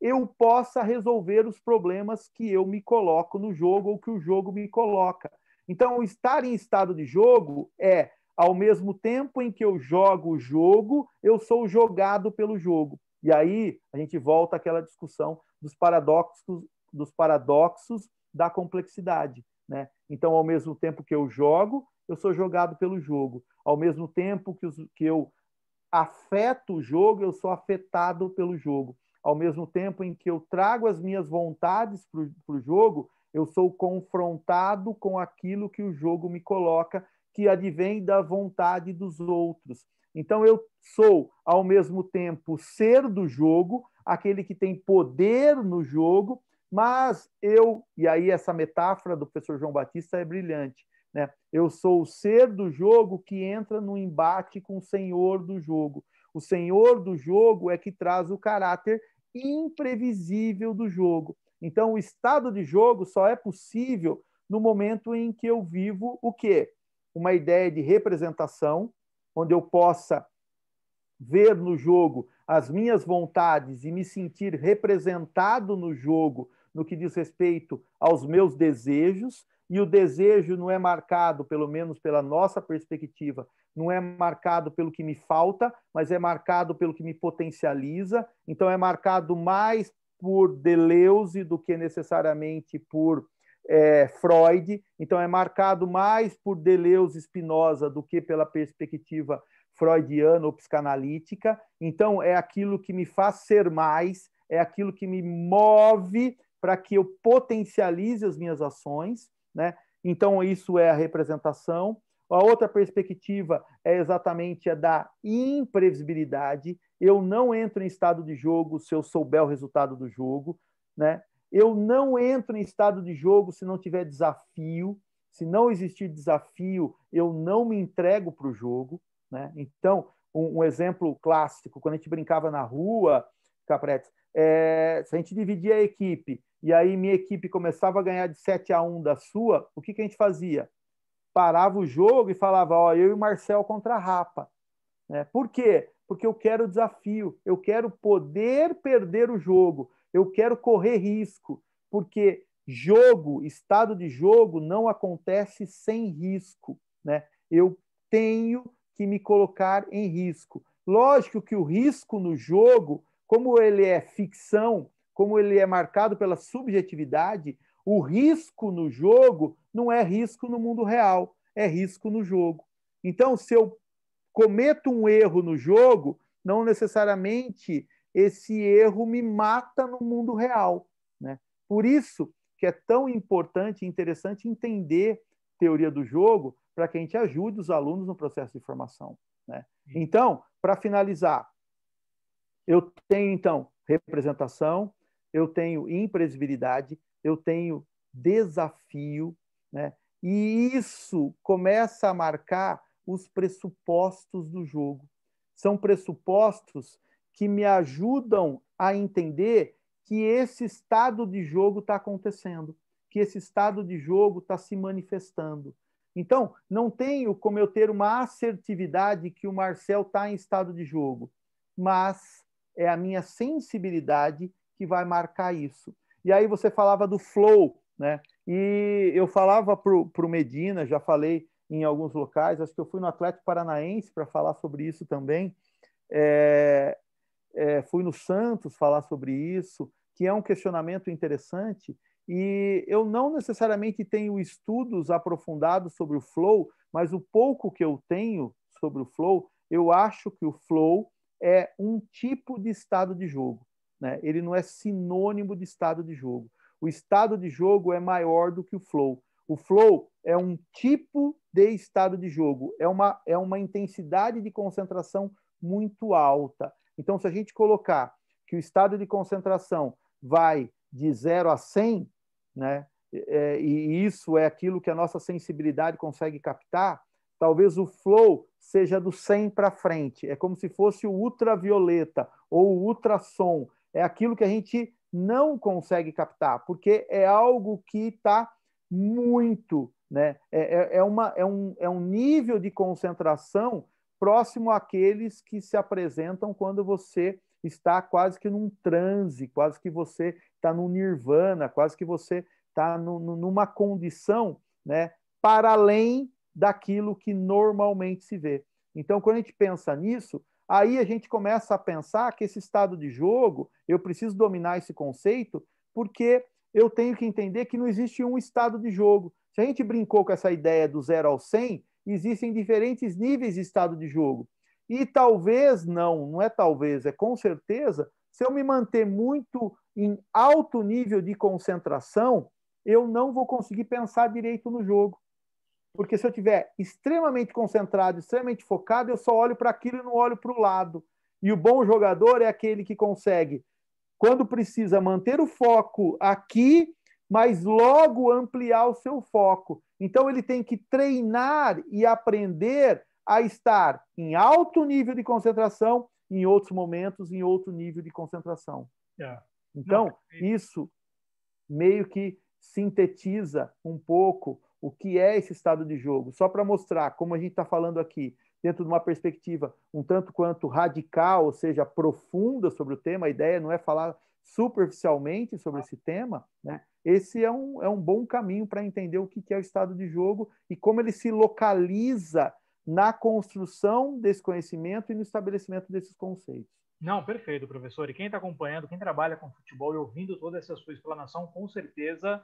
eu possa resolver os problemas que eu me coloco no jogo ou que o jogo me coloca. Então, estar em estado de jogo é, ao mesmo tempo em que eu jogo o jogo, eu sou jogado pelo jogo. E aí a gente volta àquela discussão dos paradoxos, dos paradoxos da complexidade. Né? Então, ao mesmo tempo que eu jogo, eu sou jogado pelo jogo. Ao mesmo tempo que, que eu afeto o jogo, eu sou afetado pelo jogo ao mesmo tempo em que eu trago as minhas vontades para o jogo, eu sou confrontado com aquilo que o jogo me coloca, que advém da vontade dos outros. Então, eu sou, ao mesmo tempo, ser do jogo, aquele que tem poder no jogo, mas eu, e aí essa metáfora do professor João Batista é brilhante, né? Eu sou o ser do jogo que entra no embate com o senhor do jogo. O senhor do jogo é que traz o caráter imprevisível do jogo. Então, o estado de jogo só é possível no momento em que eu vivo o quê? Uma ideia de representação, onde eu possa ver no jogo as minhas vontades e me sentir representado no jogo no que diz respeito aos meus desejos, e o desejo não é marcado, pelo menos pela nossa perspectiva, não é marcado pelo que me falta, mas é marcado pelo que me potencializa. Então, é marcado mais por Deleuze do que necessariamente por é, Freud. Então, é marcado mais por Deleuze Spinoza do que pela perspectiva freudiana ou psicanalítica. Então, é aquilo que me faz ser mais, é aquilo que me move para que eu potencialize as minhas ações. Né? Então, isso é a representação. A outra perspectiva é exatamente a da imprevisibilidade. Eu não entro em estado de jogo se eu souber o resultado do jogo, né? Eu não entro em estado de jogo se não tiver desafio. Se não existir desafio, eu não me entrego para o jogo, né? Então, um, um, exemplo clássico, quando a gente brincava na rua, Capretes, é, se a gente dividia a equipe e aí minha equipe começava a ganhar de 7 a 1 da sua, o que, que a gente fazia? parava o jogo e falava: Ó, eu e o Marcel contra a Rapa. Né? Por quê? Porque eu quero desafio, eu quero poder perder o jogo, eu quero correr risco, porque jogo, estado de jogo não acontece sem risco, né? Eu tenho que me colocar em risco. Lógico que o risco no jogo, como ele é ficção, como ele é marcado pela subjetividade, o risco no jogo não é risco no mundo real, é risco no jogo. Então, se eu cometo um erro no jogo, não necessariamente esse erro me mata no mundo real. Né? Por isso que é tão importante e interessante entender teoria do jogo para que a gente ajude os alunos no processo de formação. Né? Então, para finalizar, eu tenho, então, representação, eu tenho imprevisibilidade, eu tenho desafio, né? e isso começa a marcar os pressupostos do jogo. São pressupostos que me ajudam a entender que esse estado de jogo está acontecendo, que esse estado de jogo está se manifestando. Então, não tenho como eu ter uma assertividade que o Marcel está em estado de jogo, mas é a minha sensibilidade que vai marcar isso. E aí você falava do flow, né? E eu falava para o Medina, já falei em alguns locais, acho que eu fui no Atlético Paranaense para falar sobre isso também. É, é, fui no Santos falar sobre isso, que é um questionamento interessante. E eu não necessariamente tenho estudos aprofundados sobre o flow, mas o pouco que eu tenho sobre o flow, eu acho que o flow é um tipo de estado de jogo. Né? Ele não é sinônimo de estado de jogo. O estado de jogo é maior do que o flow. O flow é um tipo de estado de jogo, é uma, é uma intensidade de concentração muito alta. Então, se a gente colocar que o estado de concentração vai de 0 a 100, né, é, e isso é aquilo que a nossa sensibilidade consegue captar, talvez o flow seja do 100 para frente. É como se fosse o ultravioleta ou o ultrassom. É aquilo que a gente não consegue captar, porque é algo que está muito. Né? É, é, é, uma, é, um, é um nível de concentração próximo àqueles que se apresentam quando você está quase que num transe, quase que você está num nirvana, quase que você está numa condição né, para além daquilo que normalmente se vê. Então, quando a gente pensa nisso, aí a gente começa a pensar que esse estado de jogo, eu preciso dominar esse conceito, porque eu tenho que entender que não existe um estado de jogo. Se a gente brincou com essa ideia do zero ao 100, existem diferentes níveis de estado de jogo. E talvez não, não é talvez, é com certeza, se eu me manter muito em alto nível de concentração, eu não vou conseguir pensar direito no jogo. Porque se eu estiver extremamente concentrado, extremamente focado, eu só olho para aquilo e não olho para o lado. E o bom jogador é aquele que consegue, quando precisa, manter o foco aqui, mas logo ampliar o seu foco. Então, ele tem que treinar e aprender a estar em alto nível de concentração, em outros momentos, em outro nível de concentração. É. Então, isso meio que sintetiza um pouco o que é esse estado de jogo, só para mostrar como a gente está falando aqui, dentro de uma perspectiva um tanto quanto radical, ou seja, profunda sobre o tema. A ideia não é falar superficialmente sobre esse tema, né? Esse é um, é um bom caminho para entender o que é o estado de jogo e como ele se localiza na construção desse conhecimento e no estabelecimento desses conceitos. Não, perfeito, professor. E quem está acompanhando, quem trabalha com futebol e ouvindo toda essa sua explanação, com certeza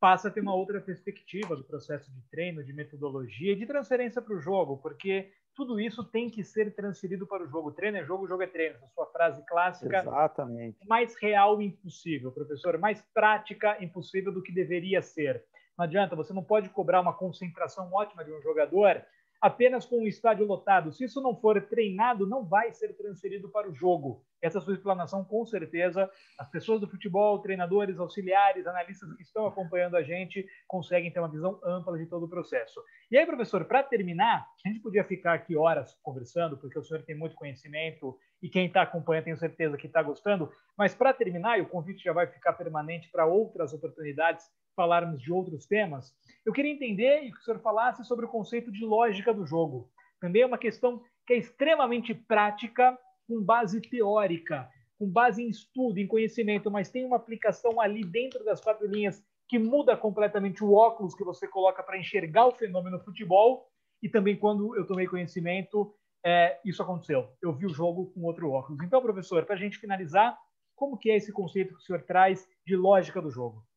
passa a ter uma outra perspectiva do processo de treino, de metodologia e de transferência para o jogo, porque tudo isso tem que ser transferido para o jogo. Treino é jogo, jogo é treino. Essa sua frase clássica. Exatamente. Mais real impossível, professor. Mais prática impossível do que deveria ser. Não adianta, você não pode cobrar uma concentração ótima de um jogador apenas com o estádio lotado. Se isso não for treinado, não vai ser transferido para o jogo. Essa sua explanação, com certeza, as pessoas do futebol, treinadores, auxiliares, analistas que estão acompanhando a gente, conseguem ter uma visão ampla de todo o processo. E aí, professor, para terminar, a gente podia ficar aqui horas conversando, porque o senhor tem muito conhecimento e quem está acompanhando tenho certeza que está gostando, mas para terminar, e o convite já vai ficar permanente para outras oportunidades falarmos de outros temas, eu queria entender e que o senhor falasse sobre o conceito de lógica do jogo. Também é uma questão que é extremamente prática, com base teórica, com base em estudo, em conhecimento, mas tem uma aplicação ali dentro das quatro linhas que muda completamente o óculos que você coloca para enxergar o fenômeno futebol e também quando eu tomei conhecimento, é, isso aconteceu. Eu vi o jogo com outro óculos. Então, professor, para a gente finalizar, como que é esse conceito que o senhor traz de lógica do jogo?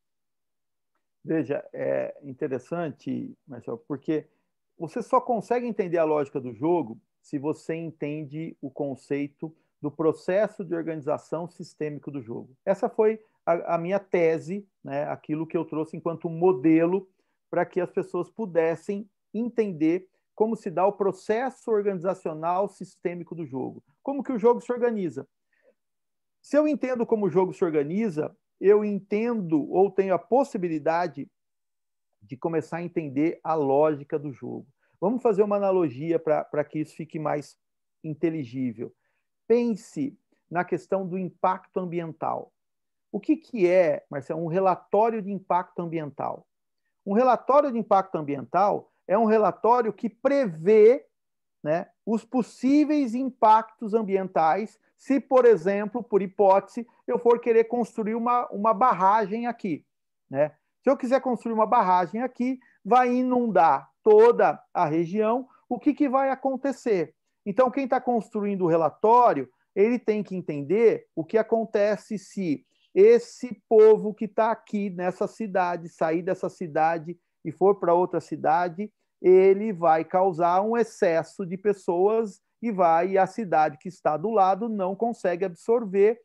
Veja, é interessante, Marcelo, porque você só consegue entender a lógica do jogo se você entende o conceito do processo de organização sistêmico do jogo. Essa foi a, a minha tese, né, aquilo que eu trouxe enquanto modelo para que as pessoas pudessem entender como se dá o processo organizacional sistêmico do jogo. Como que o jogo se organiza? Se eu entendo como o jogo se organiza, eu entendo ou tenho a possibilidade de começar a entender a lógica do jogo. Vamos fazer uma analogia para que isso fique mais inteligível. Pense na questão do impacto ambiental. O que, que é, Marcelo, um relatório de impacto ambiental? Um relatório de impacto ambiental é um relatório que prevê né, os possíveis impactos ambientais se, por exemplo, por hipótese, eu for querer construir uma, uma barragem aqui. Né? Se eu quiser construir uma barragem aqui, vai inundar toda a região, o que, que vai acontecer? Então, quem está construindo o relatório, ele tem que entender o que acontece se esse povo que está aqui nessa cidade sair dessa cidade e for para outra cidade, ele vai causar um excesso de pessoas e vai, e a cidade que está do lado não consegue absorver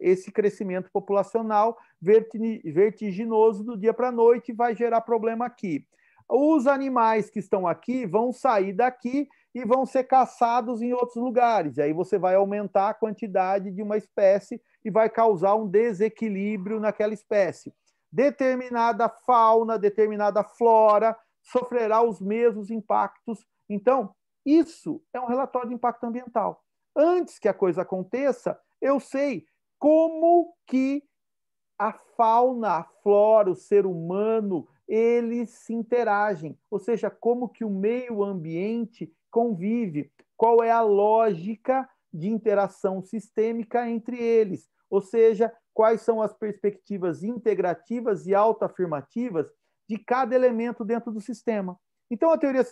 esse crescimento populacional vertiginoso do dia para a noite e vai gerar problema aqui. Os animais que estão aqui vão sair daqui e vão ser caçados em outros lugares. E aí você vai aumentar a quantidade de uma espécie e vai causar um desequilíbrio naquela espécie. Determinada fauna, determinada flora sofrerá os mesmos impactos. Então, isso é um relatório de impacto ambiental. Antes que a coisa aconteça, eu sei como que a fauna, a flora, o ser humano, eles se interagem, ou seja, como que o meio ambiente convive, qual é a lógica de interação sistêmica entre eles, ou seja, quais são as perspectivas integrativas e autoafirmativas de cada elemento dentro do sistema. Então, a teoria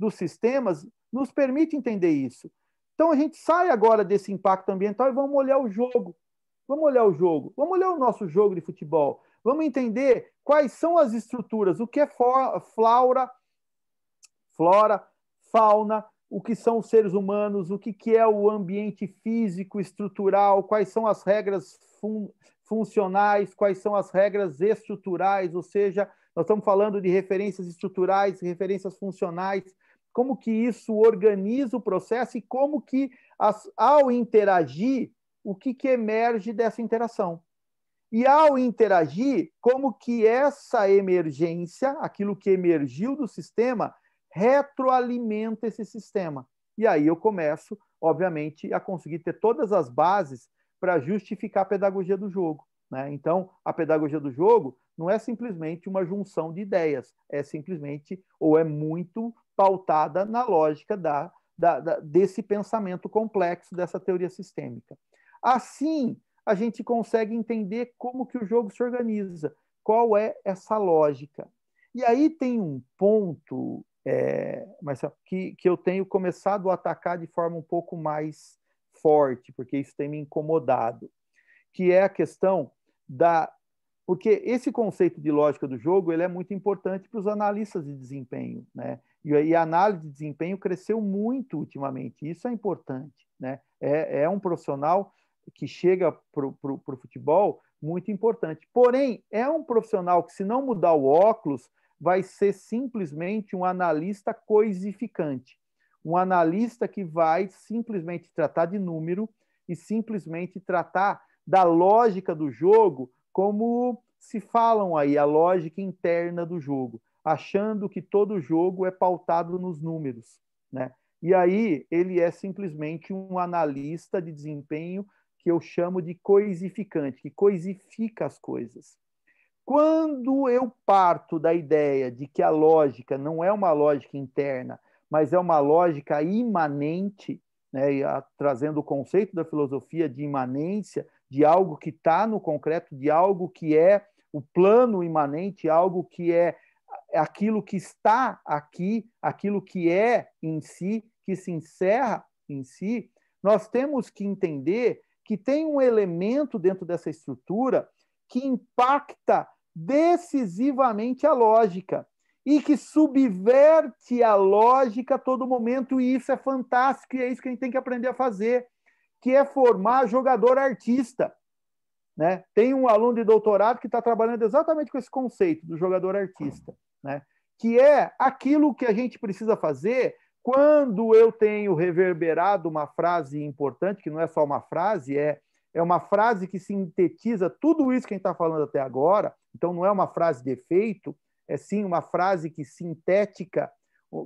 dos sistemas nos permite entender isso. Então, a gente sai agora desse impacto ambiental e vamos olhar o jogo. Vamos olhar o jogo. Vamos olhar o nosso jogo de futebol. Vamos entender quais são as estruturas, o que é flora, flora, fauna, o que são os seres humanos, o que, é o ambiente físico, estrutural, quais são as regras fun funcionais, quais são as regras estruturais, ou seja, nós estamos falando de referências estruturais, referências funcionais, como que isso organiza o processo e como que, as, ao interagir, o que, que emerge dessa interação. E ao interagir, como que essa emergência, aquilo que emergiu do sistema, retroalimenta esse sistema. E aí eu começo, obviamente, a conseguir ter todas as bases para justificar a pedagogia do jogo. Né? Então, a pedagogia do jogo não é simplesmente uma junção de ideias, é simplesmente, ou é muito pautada na lógica da, da, da, desse pensamento complexo, dessa teoria sistêmica. Assim, a gente consegue entender como que o jogo se organiza, qual é essa lógica. E aí tem um ponto, é, Marcelo, que, que eu tenho começado a atacar de forma um pouco mais forte, porque isso tem me incomodado, que é a questão da porque esse conceito de lógica do jogo ele é muito importante para os analistas de desempenho, né? E, a análise de desempenho cresceu muito ultimamente. Isso é importante, né? É, é um profissional que chega para o futebol muito importante. Porém, é um profissional que, se não mudar o óculos, vai ser simplesmente um analista coisificante, um analista que vai simplesmente tratar de número e simplesmente tratar da lógica do jogo como se falam aí, a lógica interna do jogo, achando que todo jogo é pautado nos números, né? E aí ele é simplesmente um analista de desempenho que eu chamo de coisificante, que coisifica as coisas. Quando eu parto da ideia de que a lógica não é uma lógica interna, mas é uma lógica imanente, né, a, trazendo o conceito da filosofia de imanência, de algo que está no concreto, de algo que é o plano imanente, algo que é aquilo que está aqui, aquilo que é em si, que se encerra em si, nós temos que entender que tem um elemento dentro dessa estrutura que impacta decisivamente a lógica e que subverte a lógica a todo momento, e isso é fantástico, e é isso que a gente tem que aprender a fazer, que é formar jogador artista. Né? Tem um aluno de doutorado que está trabalhando exatamente com esse conceito do jogador artista, né? que é aquilo que a gente precisa fazer quando eu tenho reverberado uma frase importante, que não é só uma frase, é, é uma frase que sintetiza tudo isso que a gente está falando até agora, então não é uma frase de efeito, é sim uma frase que sintética,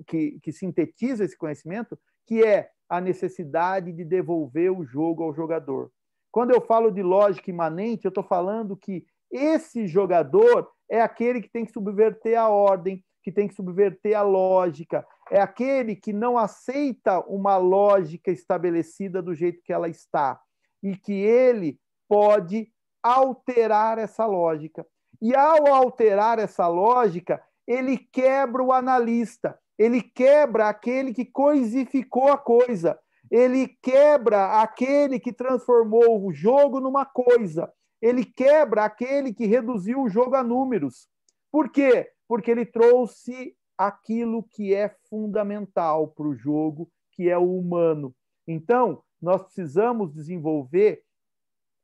que, que sintetiza esse conhecimento, que é a necessidade de devolver o jogo ao jogador. Quando eu falo de lógica imanente, eu estou falando que esse jogador é aquele que tem que subverter a ordem, que tem que subverter a lógica, é aquele que não aceita uma lógica estabelecida do jeito que ela está e que ele pode alterar essa lógica. E ao alterar essa lógica, ele quebra o analista, ele quebra aquele que coisificou a coisa, ele quebra aquele que transformou o jogo numa coisa, ele quebra aquele que reduziu o jogo a números. Por quê? Porque ele trouxe aquilo que é fundamental para o jogo, que é o humano. Então, nós precisamos desenvolver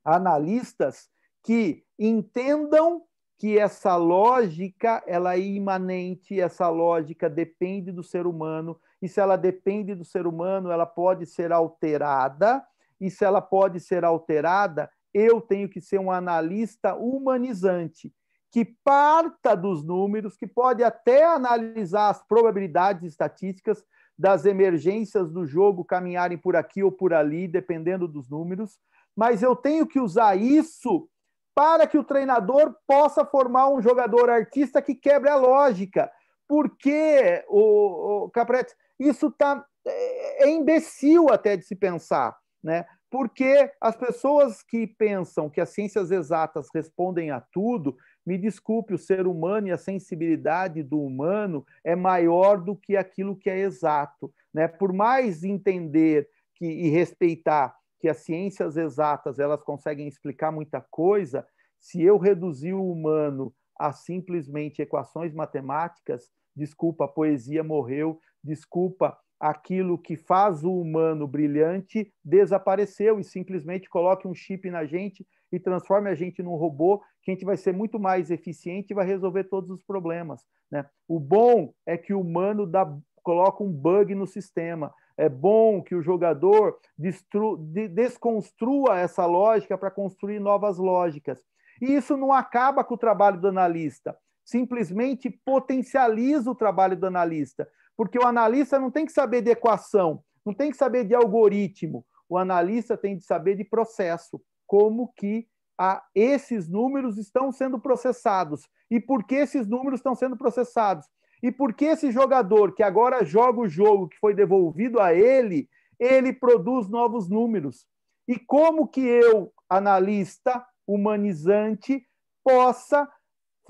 analistas que entendam que essa lógica ela é imanente, essa lógica depende do ser humano, e se ela depende do ser humano, ela pode ser alterada, e se ela pode ser alterada, eu tenho que ser um analista humanizante, que parta dos números, que pode até analisar as probabilidades estatísticas das emergências do jogo caminharem por aqui ou por ali, dependendo dos números, mas eu tenho que usar isso para que o treinador possa formar um jogador artista que quebre a lógica. Porque, o, o Caprete, isso tá, é, é imbecil até de se pensar, né? Porque as pessoas que pensam que as ciências exatas respondem a tudo, me desculpe, o ser humano e a sensibilidade do humano é maior do que aquilo que é exato. Né? Por mais entender que, e respeitar que as ciências exatas elas conseguem explicar muita coisa, se eu reduzir o humano a simplesmente equações matemáticas, desculpa, a poesia morreu, desculpa, aquilo que faz o humano brilhante desapareceu e simplesmente coloque um chip na gente e transforme a gente num robô que a gente vai ser muito mais eficiente e vai resolver todos os problemas. Né? O bom é que o humano dá, coloca um bug no sistema. É bom que o jogador destru, de, desconstrua essa lógica para construir novas lógicas. E isso não acaba com o trabalho do analista, simplesmente potencializa o trabalho do analista porque o analista não tem que saber de equação, não tem que saber de algoritmo, o analista tem de saber de processo, como que a, esses números estão sendo processados e por que esses números estão sendo processados. E por que esse jogador que agora joga o jogo que foi devolvido a ele, ele produz novos números? E como que eu, analista humanizante, possa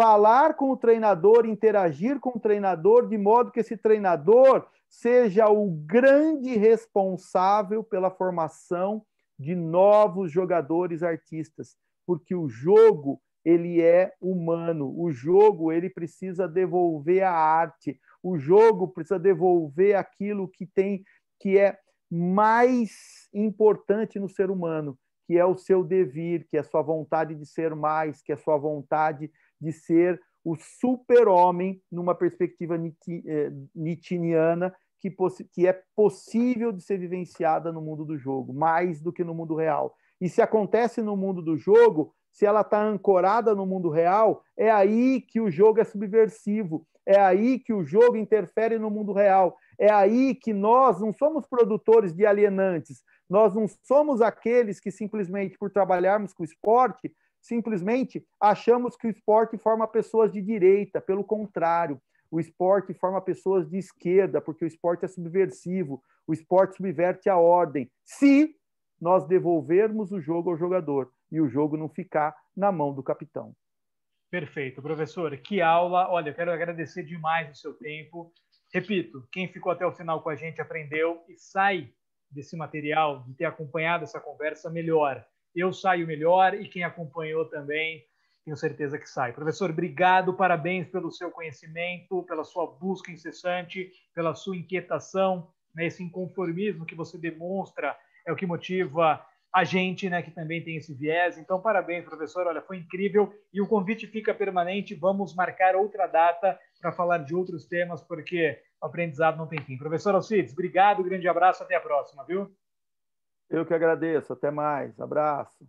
falar com o treinador, interagir com o treinador, de modo que esse treinador seja o grande responsável pela formação de novos jogadores artistas, porque o jogo ele é humano, o jogo ele precisa devolver a arte, o jogo precisa devolver aquilo que tem que é mais importante no ser humano, que é o seu devir, que é a sua vontade de ser mais, que é a sua vontade de ser o super-homem numa perspectiva nitiniana eh, que, que é possível de ser vivenciada no mundo do jogo, mais do que no mundo real. E se acontece no mundo do jogo, se ela está ancorada no mundo real, é aí que o jogo é subversivo, é aí que o jogo interfere no mundo real, é aí que nós não somos produtores de alienantes, nós não somos aqueles que simplesmente por trabalharmos com esporte simplesmente achamos que o esporte forma pessoas de direita. Pelo contrário, o esporte forma pessoas de esquerda, porque o esporte é subversivo, o esporte subverte a ordem. Se nós devolvermos o jogo ao jogador e o jogo não ficar na mão do capitão. Perfeito, professor. Que aula. Olha, eu quero agradecer demais o seu tempo. Repito, quem ficou até o final com a gente aprendeu e sai desse material, de ter acompanhado essa conversa, melhor. Eu saio melhor e quem acompanhou também, tenho certeza que sai. Professor, obrigado, parabéns pelo seu conhecimento, pela sua busca incessante, pela sua inquietação, né, esse inconformismo que você demonstra é o que motiva a gente, né, que também tem esse viés. Então, parabéns, professor. Olha, foi incrível e o convite fica permanente. Vamos marcar outra data para falar de outros temas, porque o aprendizado não tem fim. Professor Alcides, obrigado, grande abraço, até a próxima, viu? Eu que agradeço. Até mais. Abraço.